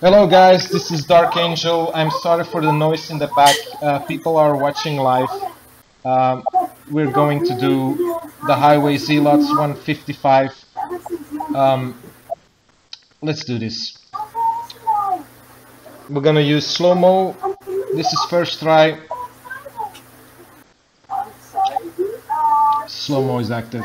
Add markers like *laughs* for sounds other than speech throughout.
Hello guys, this is Dark Angel. I'm sorry for the noise in the back. Uh, people are watching live. Um, we're going to do the Highway Zealots 155. Um, let's do this. We're gonna use slow-mo. This is first try. Slow-mo is active.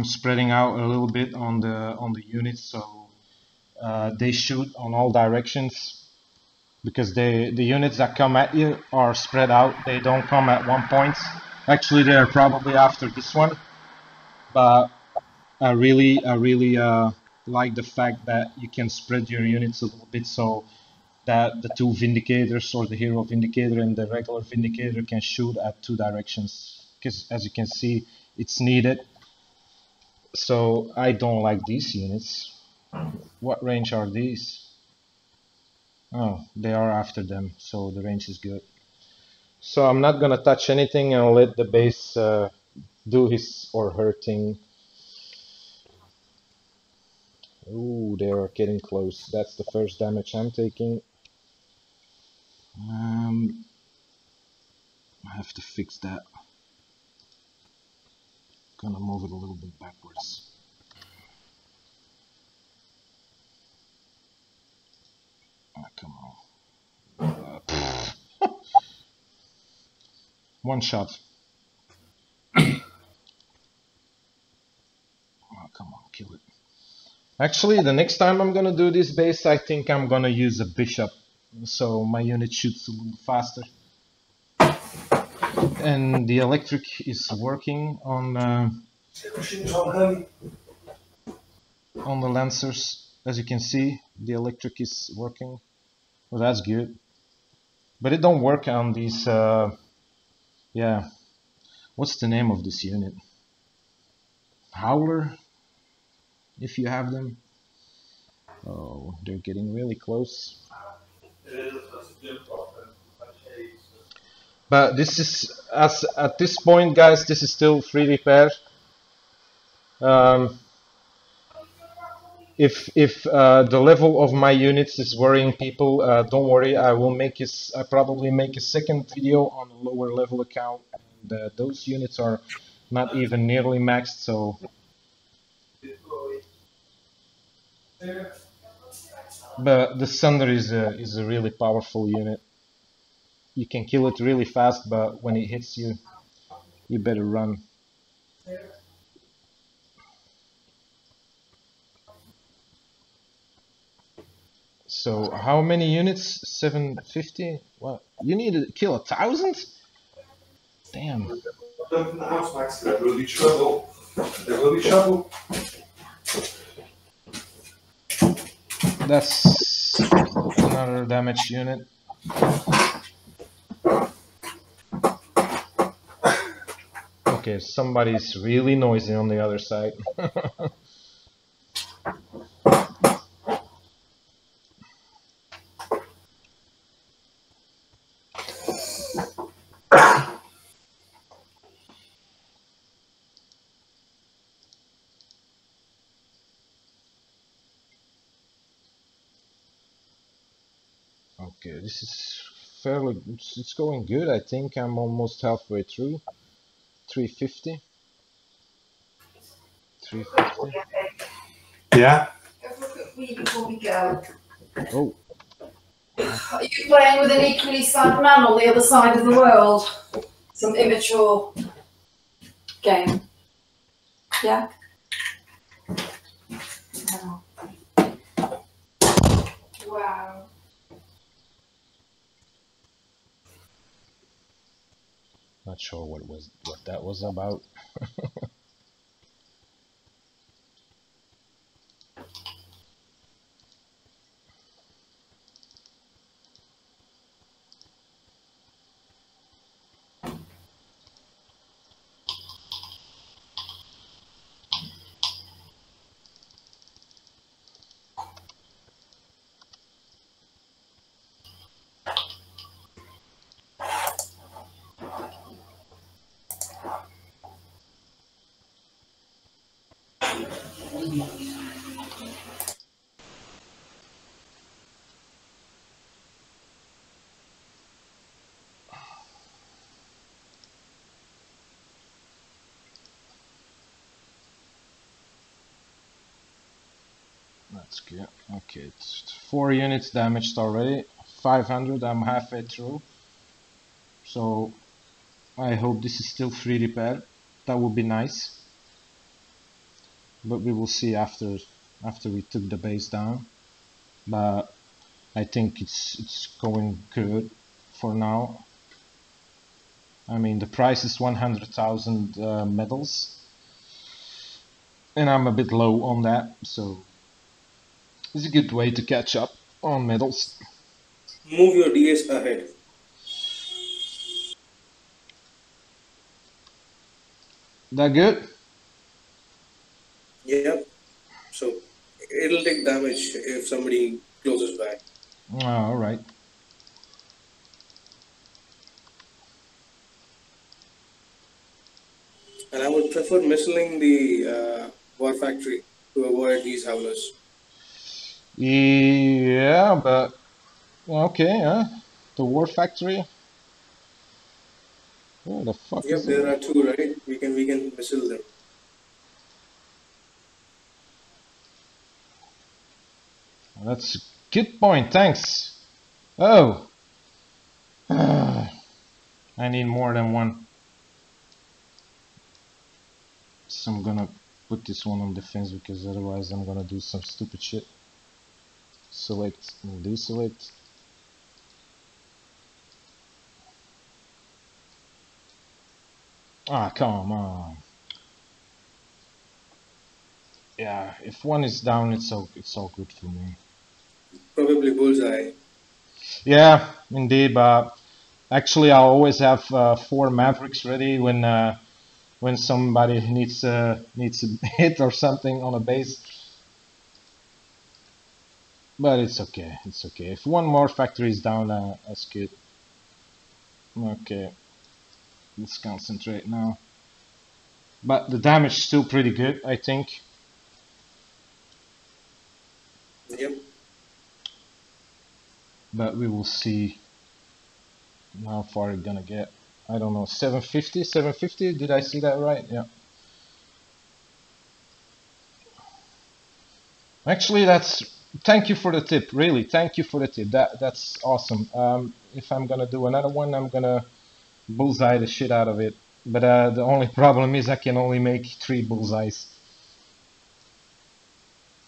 I'm spreading out a little bit on the on the units so uh, they shoot on all directions because they the units that come at you are spread out. They don't come at one point. Actually, they are probably after this one, but I really I really uh, like the fact that you can spread your units a little bit so that the two vindicators or the hero vindicator and the regular vindicator can shoot at two directions because as you can see it's needed so I don't like these units what range are these oh they are after them so the range is good so I'm not gonna touch anything and let the base uh, do his or her thing Ooh, they are getting close. That's the first damage I'm taking. Um, I have to fix that. Gonna move it a little bit backwards. Ah, come on. Uh, *laughs* One shot. oh, *coughs* come on, kill it. Actually, the next time I'm gonna do this base, I think I'm gonna use a bishop, so my unit shoots a little faster. And the electric is working on uh, on the lancers, as you can see. The electric is working. Well, that's good. But it don't work on these. Uh, yeah, what's the name of this unit? Howler if you have them. Oh, they're getting really close. But this is, as at this point, guys, this is still free repair. Um, if if uh, the level of my units is worrying people, uh, don't worry. I will make is I probably make a second video on a lower level account. And, uh, those units are not even nearly maxed, so But the Sunder is a, is a really powerful unit. You can kill it really fast, but when it hits you, you better run. So how many units? 750? What? You need to kill a thousand? Damn. There will be trouble. That's another damage unit. Okay, somebody's really noisy on the other side. Okay, this is fairly, it's, going good. I think I'm almost halfway through. 350. 350. Yeah. Look at me before we go. Oh, Are you playing with an equally sad man on the other side of the world? Some immature game. Yeah? Wow. Wow. Not sure what was what that was about. *laughs* That's good. Okay, it's four units damaged already. 500, I'm halfway through. So I hope this is still free repair. That would be nice. But we will see after after we took the base down. But I think it's it's going good for now. I mean the price is 100,000 uh, medals and I'm a bit low on that so it's a good way to catch up on medals. Move your DS ahead. That good? Yep. So it'll take damage if somebody closes by. Oh, all right. And I would prefer missiling the uh, war factory to avoid these howlers. Yeah, but okay, huh? The war factory. Where the fuck Yep, there it? are two, right? We can we can missile them. That's a good point. Thanks. Oh. *sighs* I need more than one. So I'm gonna put this one on defense because otherwise I'm gonna do some stupid shit. Select and deselect. Ah, come on. Yeah, if one is down, it's all it's all good for me. Probably bullseye. Yeah, indeed, but actually I always have uh, four Mavericks ready when uh, when somebody needs uh, needs a *laughs* hit or something on a base. But it's okay, it's okay. If one more factory is down, uh, that's good. Okay, let's concentrate now. But the damage is still pretty good, I think. Yep. But we will see how far it's gonna get. I don't know, 750, 750, did I see that right? Yeah. Actually, that's, thank you for the tip, really, thank you for the tip, that that's awesome. Um, if I'm gonna do another one, I'm gonna bullseye the shit out of it. But uh, the only *laughs* problem is I can only make three bullseyes.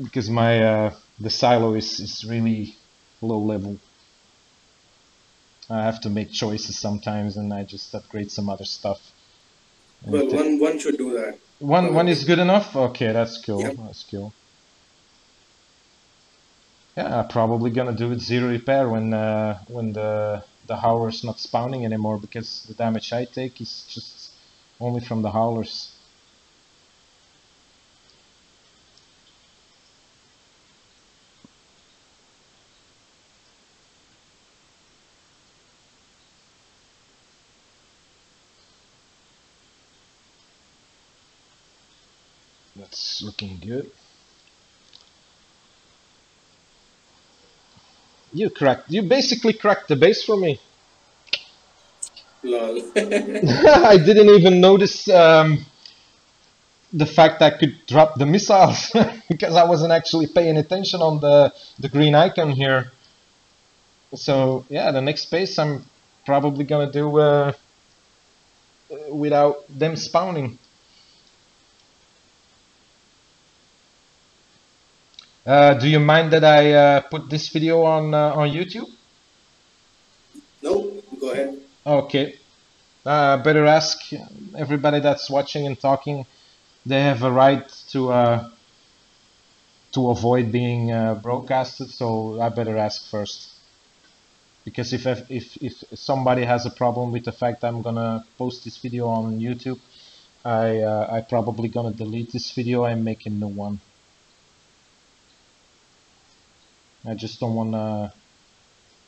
Because my, uh, the silo is, is really low level. I have to make choices sometimes, and I just upgrade some other stuff. Well, one one should do that. one one is good enough. Okay, that's cool. Yep. That's cool. Yeah, I'm probably gonna do it zero repair when uh, when the the howler's not spawning anymore because the damage I take is just only from the howlers. That's looking good. You cracked. You basically cracked the base for me. Lol. *laughs* *laughs* I didn't even notice um, the fact I could drop the missiles *laughs* because I wasn't actually paying attention on the the green icon here. So yeah, the next base I'm probably gonna do uh, without them spawning. Uh, do you mind that I uh, put this video on uh, on YouTube? no, go ahead. Okay. Uh, better ask everybody that's watching and talking. They have a right to uh, to avoid being uh, broadcasted. So I better ask first. Because if, if if somebody has a problem with the fact I'm gonna post this video on YouTube, I uh, I probably gonna delete this video and make a new one. I just don't wanna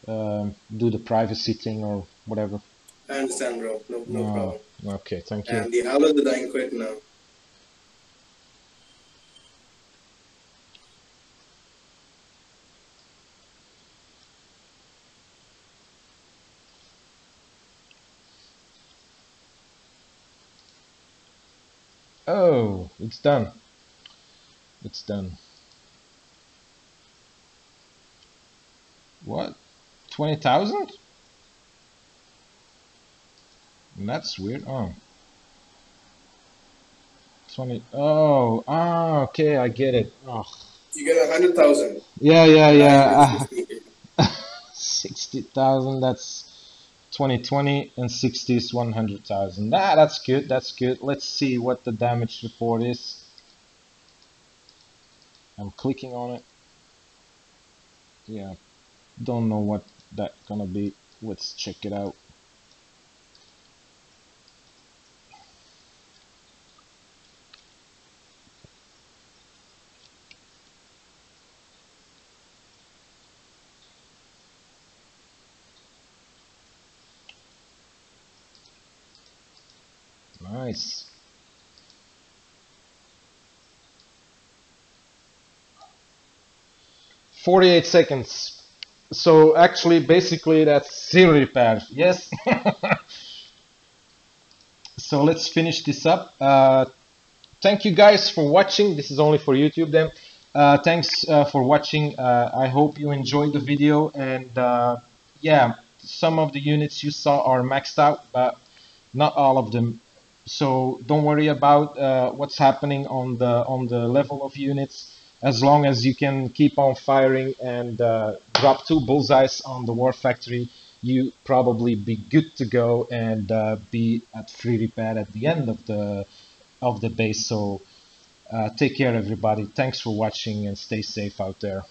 uh, do the privacy thing or whatever. I understand, bro. No, no No. problem. Okay, thank you. And the howlers are dying quick now. Oh, it's done. It's done. What? 20,000? That's weird. Oh. 20. Oh, ah, okay, I get it. Oh. You get a hundred thousand. Yeah, yeah, yeah. ah, 60,000, *laughs* that's 2020, and 60 is 100,000. Ah, that's good, that's good. Let's see what the damage report is. I'm clicking on it. Yeah, don't know what that gonna be. Let's check it out. Nice. Forty-eight seconds. So actually, basically, that's zero repair. Yes. *laughs* so let's finish this up. Uh, thank you guys for watching. This is only for YouTube then. Uh, thanks uh, for watching. Uh, I hope you enjoyed the video and uh, yeah, some of the units you saw are maxed out, but not all of them. So don't worry about uh, what's happening on the on the level of units. As long as you can keep on firing and uh, drop two bullseyes on the war factory, you probably be good to go and uh, be at free repair at the end of the of the base. So uh, take care, everybody. Thanks for watching and stay safe out there.